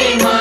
Happy Monday.